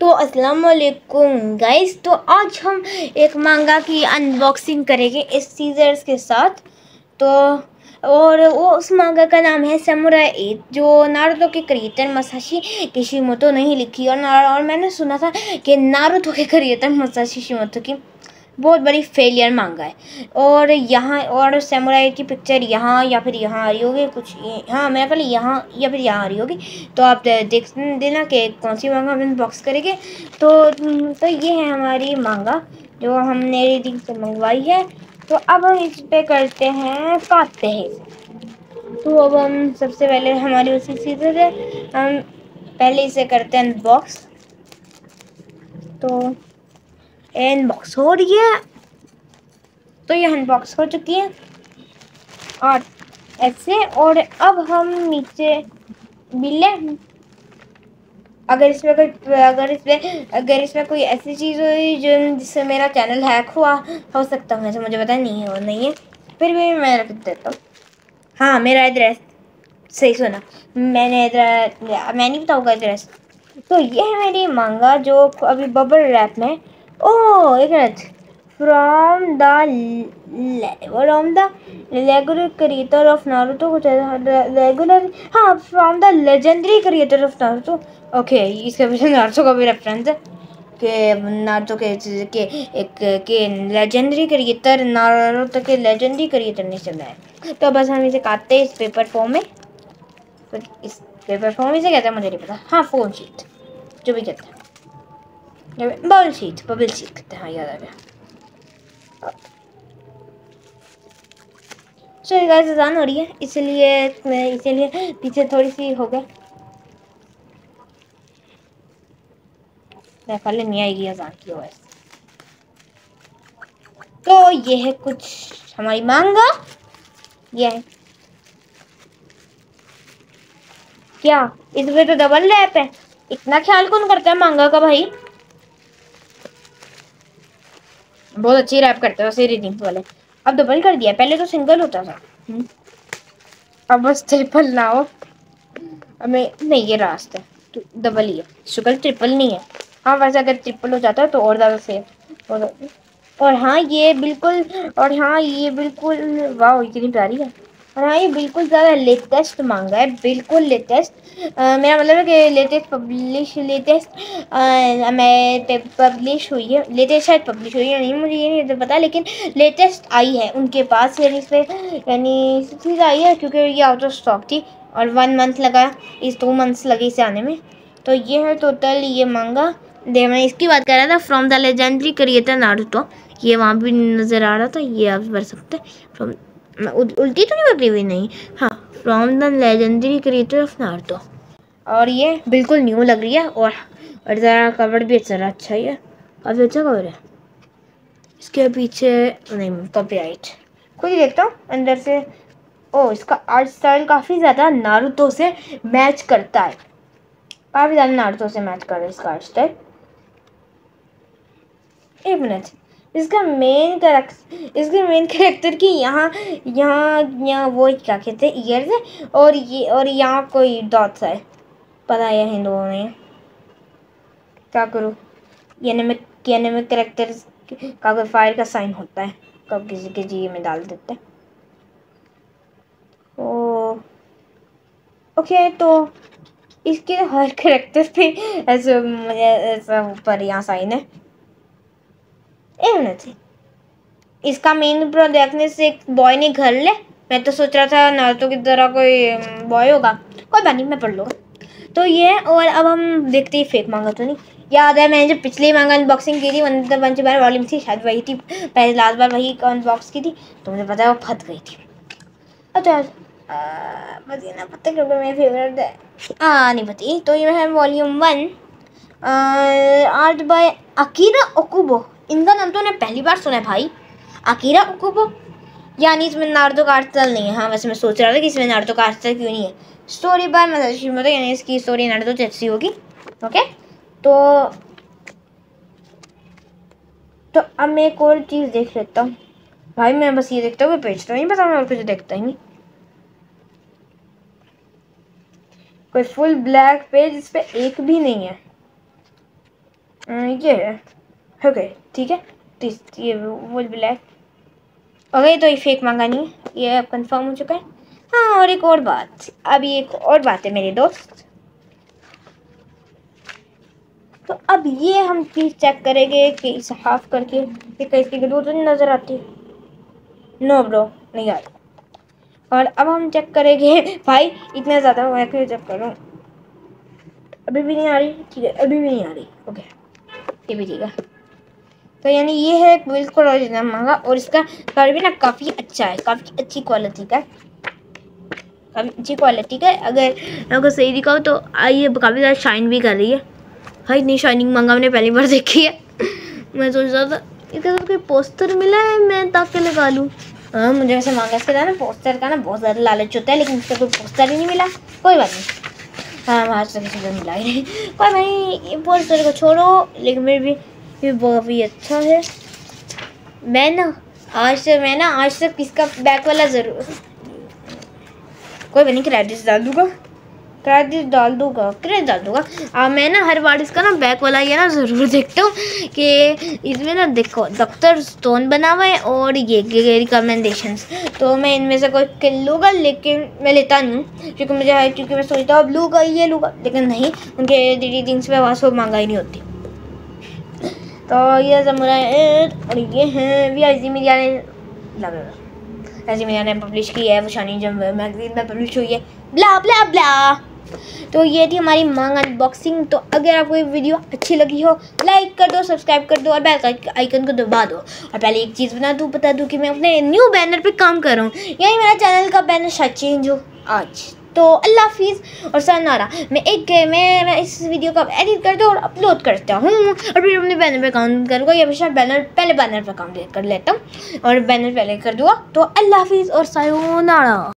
तो अस्सलाम वालेकुम गाइस तो आज हम एक मांगा की अनबॉक्सिंग करेंगे इस सीजर्स के साथ। तो और वो उस मांगा का नाम है समुरा एट जो नारुतो के क्रिएटर मसाशी किशिमोतो नहीं लिखी और और मैंने सुना था कि नारुतो के क्रिएटर मसाशी किशिमोतो की। बहुत बड़ी फेलियर मांगा है। और यहाँ, और सेमुराई की पिक्चर यहाँ या फिर यहाँ आ रही होगी, कुछ हाँ मेरा ख्याल यहाँ या फिर यहाँ आ रही होगी। तो आप देख, देना कि कौन सी मांगा हम बॉक्स करेंगे। तो तो ये है हमारी मांगा जो हमने रीडिंग से मंगवाई है। तो अब हम इस पर करते हैं काटते हैं तो अब हम सबसे पहले हमारी उसी सीजर है हम पहले इसे करते हैं बॉक्स तो अनबॉक्स हो रही है। तो ये अनबॉक्स हो चुकी है। और ऐसे, और अब हम नीचे मिले अगर इसमें कोई, अगर इसमें अगर इसमें कोई ऐसी चीज़ हुई जो, जिससे मेरा चैनल हैक हुआ, हो सकता है, मुझे पता नहीं है और नहीं है। फिर भी मैं रख देता हूँ। हाँ मेरा एड्रेस सही सुना। मैंने एड्रेस मैं नहीं बताऊँगा एड्रेस तो ये है मेरी मांगा जो अभी बबल रैप में Oh, minute from the from the regular creator of Naruto कुछ रेगुलर हाँ from the legendary creator of Naruto okay इसके पीछे नारुतो का भी रेफरेंस है के नारुतो के के एक के लेजेंडरी क्रिएटर नारुतो के लेजेंडरी क्रिएटर नहीं चल रहा है। तो बस हम इसे काटते हैं इस पेपर फॉर्म में। तो इस पेपर फॉर्म इसे कहते हैं मुझे नहीं पता। हाँ फ़ोन शीट जो भी कहते हैं। बबल शीट बबल शीट कहते हैं याद आ गया हो रही है इसलिए इसीलिए पीछे थोड़ी सी हो गया पहले नहीं आएगी अजान की वजह तो ये है कुछ हमारी मांगा ये है क्या इसमें तो डबल रैप है इतना ख्याल कौन करता है मांगा का भाई बहुत अच्छी रैप करते हो रीडिंग वाले। अब डबल कर दिया पहले तो सिंगल होता था। हम्म। अब बस ट्रिपल लाओ। हमें नहीं ये रास्ता है तो डबल ही है। शुगर ट्रिपल नहीं है। हाँ वैसे अगर ट्रिपल हो जाता है तो और ज़्यादा सेफ़ और, और हाँ ये बिल्कुल और हाँ ये बिल्कुल वाह इतनी प्यारी है। हाँ ये बिल्कुल ज़्यादा लेटेस्ट मांगा है, बिल्कुल लेटेस्ट मेरा मतलब है कि लेटेस्ट पब्लिश लेटेस्ट मैं पब्लिश हुई है लेटेस्ट शायद पब्लिश हुई है, नहीं, मुझे ये नहीं पता, लेकिन लेटेस्ट आई है उनके पास, यानी इस पर यानी चीज़ आई है क्योंकि ये आउट ऑफ़ स्टॉक थी और वन मंथ लगा, इस टू मंथ्स लगे इसे आने में। तो ये है टोटल ये मांगा दे मैं इसकी बात कर रहा था from the legendary creator Naruto ये वहाँ भी नज़र आ रहा था, ये आप पढ़ सकते हैं। फ्रॉम उल्टी तो नहीं पकड़ी हुई? नहीं। हाँ from the legendary creator of Naruto और ये बिल्कुल न्यू लग रही है, और और ज़रा कवर भी अच्छा अच्छा ही है। काफ़ी अच्छा कवर है। इसके पीछे, नहीं कॉपीराइट खुद ही देखता हूँ, अंदर से। ओ, इसका आर्ट स्टाइल काफ़ी ज़्यादा नारुतो से मैच करता है। काफ़ी ज़्यादा नारुतो से मैच कर रहा है इसका आर्ट स्टाइल एक मिनट इसका मेन करेक्ट इसके मेन करेक्टर की यहाँ यहाँ यहाँ वो क्या कहते हैं ईयर्स है और ये, और यहाँ कोई डॉट्स है। पता है हिंदुओं में क्या करूँ? यानी में करेक्टर का कोई फायर का साइन होता है, कब किसी के जी में डाल देते हैं। ओ। ओके तो इसके हर करेक्टर पे ऐसे ऐसा ऊपर यहाँ साइन है। एक इसका मेन प्रो देखने से एक बॉय ने घर ले। मैं तो सोच रहा था नारुतो की तरह कोई बॉय होगा। कोई बात नहीं, मैं पढ़ लूँगा। तो ये और अब हम देखते ही फेक मांगा तो नहीं। याद है, मैंने जब पिछली मांगा अनबॉक्सिंग की थी वन पंच बार वॉल्यूम थी, शायद वही थी। पहले लास्ट बार वही अनबॉक्स की थी। तो मुझे पता है वो फट गई थी। अच्छा ना, पता क्योंकि मेरी फेवरेट है? हाँ नहीं पता तो ये है volume one art by Akira Okubo इनका नाम तो मैंने पहली बार सुना है भाई। अकीरा ओकुबो यानी इसमें नार्दो का अर्थल नहीं है। हाँ वैसे मैं सोच रहा था कि इसमें नार्दो का अर्थल क्यों नहीं है। स्टोरी बाय मतलब यानी इसकी स्टोरी नार्दो तो होगी। ओके तो तो अब मैं एक और चीज़ देख लेता हूँ। भाई, मैं बस ये देखता हूँ पेज तो नहीं पता, मैं और कुछ देखता ही नहीं। कोई फुल ब्लैक पेज इस पर एक भी नहीं है, ये है। ओके ठीक है? तो ये वो ब्लैक ओके तो ये फेक मांगा नहीं ये अब कंफर्म हो चुका है। हाँ और एक और बात। अभी एक और बात है मेरे दोस्त। तो अब ये हम चीज़ चेक करेंगे कि इसे हाफ़ करके कैसे तो नहीं नज़र आती है। नो ब्रो नहीं आ रही। और अब हम चेक करेंगे, भाई, इतना ज़्यादा मैं क्यों चेक करूँ। अभी भी नहीं आ रही, ठीक है, अभी भी नहीं आ रही ओके ये भी ठीक है। तो यानी ये है बिल्कुल ओरिजिनल मांगा और इसका कलर भी ना काफ़ी अच्छा है, काफ़ी अच्छी क्वालिटी का काफ़ी अच्छी क्वालिटी का अगर आपको सही दिखाओ तो आइए काफ़ी ज़्यादा शाइन भी कर रही है। भाई इतनी शाइनिंग मांगा मैंने पहली बार देखी है। मैं सोच रहा था, इसका तो कोई पोस्टर मिला है? मैं ताकि लगा लूँ। हाँ मुझे वैसे मांगा इसका ना पोस्टर का ना बहुत ज़्यादा लालच होता है, लेकिन इसका कोई पोस्टर ही नहीं मिला। कोई बात नहीं। हाँ आज तक किसी को मिला ही नहीं। कोई भाई पोस्टर को छोड़ो, लेकिन मेरे भी ये बहुत ही अच्छा है। मैं ना आज से मैं ना आज तक इसका बैक वाला ज़रूर कोई नहीं क्रेडिट डाल दूँगा? क्रेडिट डाल दूँगा क्रेडिट डाल दूँगा? आ, मैं ना हर बार इसका ना बैक वाला ये ना ज़रूर देखता हूँ कि इसमें ना देखो डॉक्टर स्टोन बना हुआ है और ये रिकमेंडेशन तो मैं इनमें से कोई किल लूँगा लेकिन मैं लेता नहीं क्योंकि मुझे क्योंकि मैं सोचता हूँ अब लूँगा ये लूँगा। लेकिन नहीं उनके डी डी पे वहाँ से मांगा ही नहीं होती। तो ये जमुरा और ये हैं वी आई मीडिया ने मीडिया ने पब्लिश की है वो शानी जब मैगजीन में पब्लिश हुई है। ब्ला ब्ला ब्ला तो ये थी हमारी मांग अनबॉक्सिंग तो अगर आपको ये वीडियो अच्छी लगी हो लाइक कर दो सब्सक्राइब कर दो, और बेल आइकन को दबा दो। और पहले एक चीज़ बना दूँ, बता दूँ कि मैं अपने न्यू बैनर पे काम कर रहा हूँ। यही मेरा चैनल का बैनर शायद चेंज हो। आज। तो अल्लाह हाफिज़। और सनारा मैं एक मैं, इस वीडियो को एडिट करता हूँ और अपलोड करता हूँ। और फिर अपने बैनर पर काउंट करूँगा या फिर बैनर पहले बैनर पर काउंट कर लेता हूँ। और बैनर पहले कर दूँगा तो अल्लाह हाफिज़ और सयोनारा